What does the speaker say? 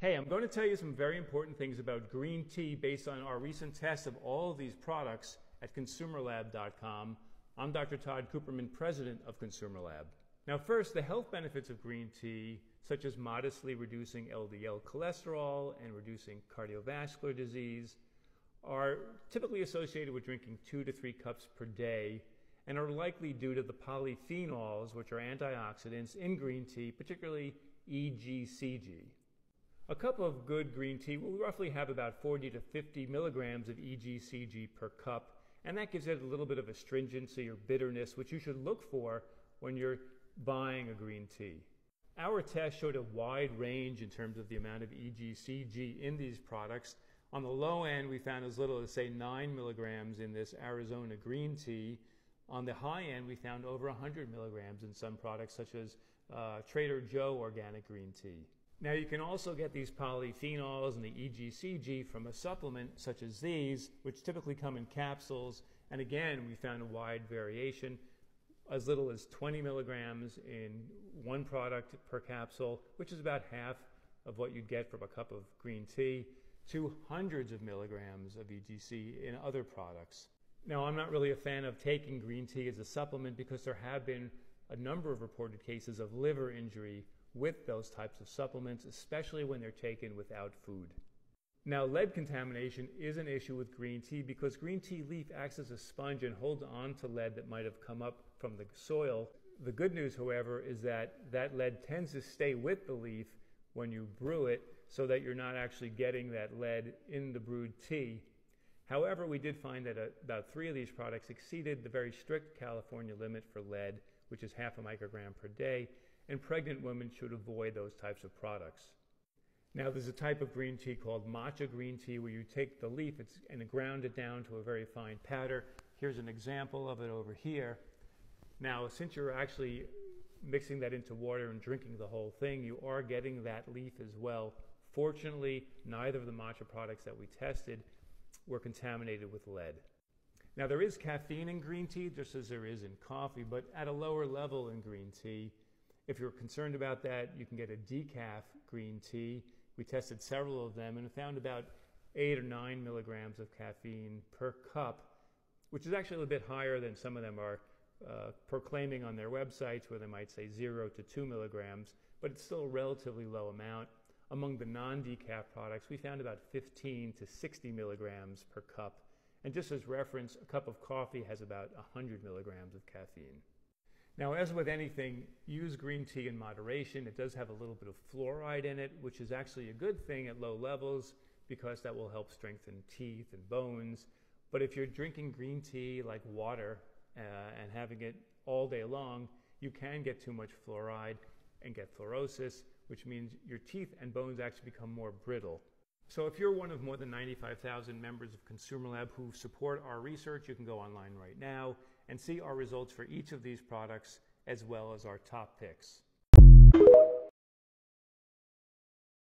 Hey, I'm going to tell you some very important things about green tea based on our recent tests of all of these products at consumerlab.com. I'm Dr. Tod Cooperman, president of Consumer Lab. Now, first, the health benefits of green tea, such as modestly reducing LDL cholesterol and reducing cardiovascular disease, are typically associated with drinking two to three cups per day and are likely due to the polyphenols, which are antioxidants in green tea, particularly EGCG. A cup of good green tea will roughly have about 40 to 50 milligrams of EGCG per cup, and that gives it a little bit of astringency or bitterness, which you should look for when you're buying a green tea. Our test showed a wide range in terms of the amount of EGCG in these products. On the low end, we found as little as, say, 9 milligrams in this Arizona green tea. On the high end, we found over 100 milligrams in some products, such as uh, Trader Joe organic green tea. Now, you can also get these polyphenols and the EGCG from a supplement such as these, which typically come in capsules. And again, we found a wide variation, as little as 20 milligrams in one product per capsule, which is about half of what you'd get from a cup of green tea, to hundreds of milligrams of EGC in other products. Now, I'm not really a fan of taking green tea as a supplement because there have been a number of reported cases of liver injury with those types of supplements, especially when they're taken without food. Now, lead contamination is an issue with green tea because green tea leaf acts as a sponge and holds on to lead that might have come up from the soil. The good news, however, is that that lead tends to stay with the leaf when you brew it so that you're not actually getting that lead in the brewed tea. However, we did find that about three of these products exceeded the very strict California limit for lead, which is half a microgram per day, and pregnant women should avoid those types of products. Now, there's a type of green tea called matcha green tea where you take the leaf and ground it down to a very fine powder. Here's an example of it over here. Now, since you're actually mixing that into water and drinking the whole thing, you are getting that leaf as well. Fortunately, neither of the matcha products that we tested were contaminated with lead. Now, there is caffeine in green tea, just as there is in coffee, but at a lower level in green tea. If you're concerned about that, you can get a decaf green tea. We tested several of them and found about eight or nine milligrams of caffeine per cup, which is actually a little bit higher than some of them are uh, proclaiming on their websites, where they might say zero to two milligrams, but it's still a relatively low amount. Among the non decaf products, we found about 15 to 60 milligrams per cup. And just as reference, a cup of coffee has about 100 milligrams of caffeine. Now, as with anything, use green tea in moderation. It does have a little bit of fluoride in it, which is actually a good thing at low levels because that will help strengthen teeth and bones. But if you're drinking green tea like water uh, and having it all day long, you can get too much fluoride and get fluorosis, which means your teeth and bones actually become more brittle. So if you're one of more than 95,000 members of Consumer Lab who support our research, you can go online right now and see our results for each of these products as well as our top picks.